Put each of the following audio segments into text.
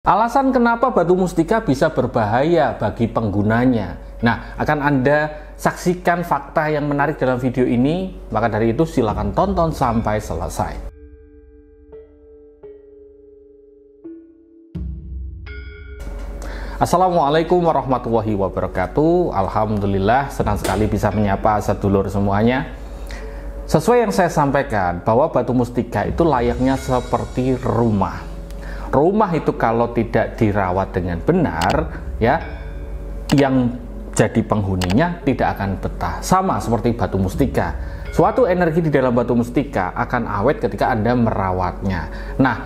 Alasan kenapa batu mustika bisa berbahaya bagi penggunanya. Nah, akan Anda saksikan fakta yang menarik dalam video ini, maka dari itu silakan tonton sampai selesai. Assalamualaikum warahmatullahi wabarakatuh. Alhamdulillah senang sekali bisa menyapa sedulur semuanya. Sesuai yang saya sampaikan bahwa batu mustika itu layaknya seperti rumah rumah itu kalau tidak dirawat dengan benar ya yang jadi penghuninya tidak akan betah. Sama seperti batu mustika. Suatu energi di dalam batu mustika akan awet ketika Anda merawatnya. Nah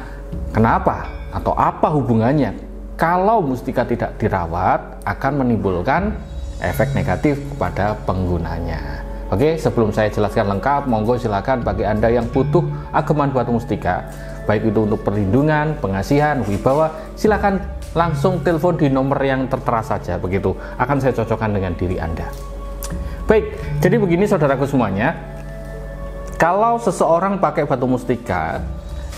kenapa atau apa hubungannya? Kalau mustika tidak dirawat akan menimbulkan efek negatif kepada penggunanya. Oke, sebelum saya jelaskan lengkap, monggo silakan bagi Anda yang butuh ageman batu mustika, baik itu untuk perlindungan, pengasihan, wibawa, silakan langsung telepon di nomor yang tertera saja, begitu akan saya cocokkan dengan diri Anda. Baik, jadi begini saudaraku semuanya, kalau seseorang pakai batu mustika,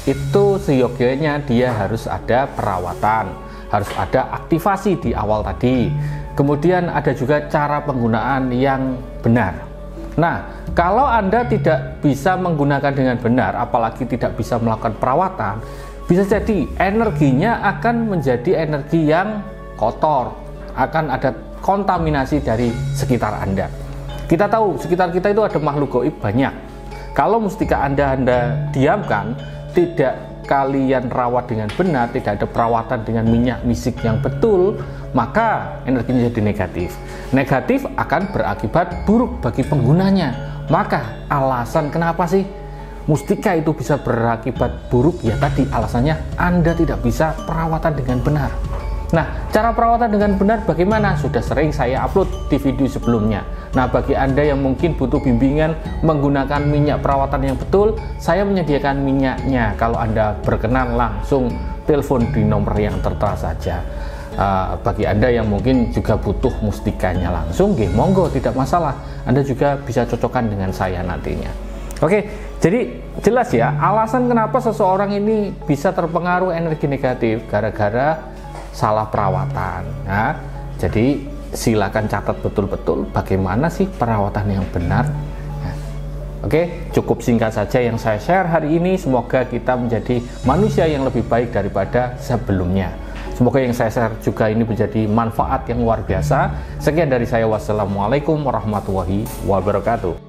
itu seyogyanya dia harus ada perawatan, harus ada aktivasi di awal tadi, kemudian ada juga cara penggunaan yang benar Nah, kalau Anda tidak bisa menggunakan dengan benar, apalagi tidak bisa melakukan perawatan, bisa jadi energinya akan menjadi energi yang kotor, akan ada kontaminasi dari sekitar Anda. Kita tahu sekitar kita itu ada makhluk goib banyak. Kalau mustika Anda Anda diamkan, tidak kalian rawat dengan benar, tidak ada perawatan dengan minyak misik yang betul, maka energinya jadi negatif. Negatif akan berakibat buruk bagi penggunanya. Maka alasan kenapa sih mustika itu bisa berakibat buruk? Ya tadi alasannya Anda tidak bisa perawatan dengan benar. Nah, cara perawatan dengan benar bagaimana? Sudah sering saya upload di video sebelumnya. Nah, bagi Anda yang mungkin butuh bimbingan menggunakan minyak perawatan yang betul, saya menyediakan minyaknya. Kalau Anda berkenan langsung telepon di nomor yang tertera saja. Uh, bagi Anda yang mungkin juga butuh mustikanya langsung, gih, monggo tidak masalah. Anda juga bisa cocokkan dengan saya nantinya. Oke, jadi jelas ya alasan kenapa seseorang ini bisa terpengaruh energi negatif gara-gara salah perawatan. Nah, jadi silakan catat betul-betul bagaimana sih perawatan yang benar. Nah, Oke, cukup singkat saja yang saya share hari ini. Semoga kita menjadi manusia yang lebih baik daripada sebelumnya. Semoga yang saya share juga ini menjadi manfaat yang luar biasa. Sekian dari saya. Wassalamualaikum warahmatullahi wabarakatuh.